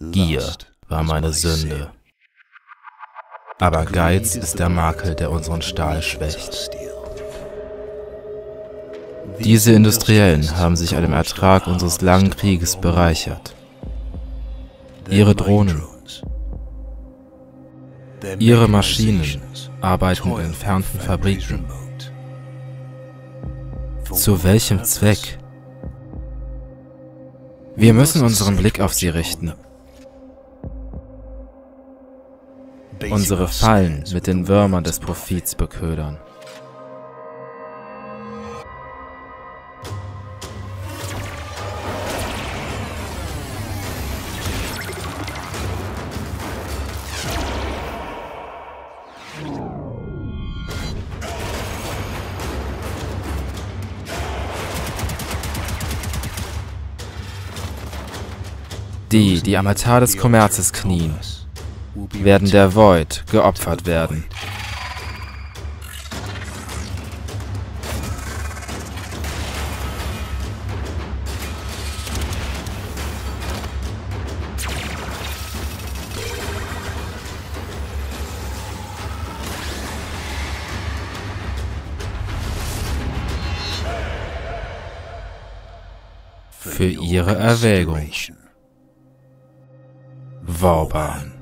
Gier war meine Sünde. Aber Geiz ist der Makel, der unseren Stahl schwächt. Diese Industriellen haben sich an dem Ertrag unseres langen Krieges bereichert. Ihre Drohnen, ihre Maschinen arbeiten in entfernten Fabriken. Zu welchem Zweck? Wir müssen unseren Blick auf sie richten. Unsere Fallen mit den Würmern des Profits beködern. Die, die am Altar des Kommerzes knien, werden der Void geopfert werden. Für ihre Erwägung. Vauban.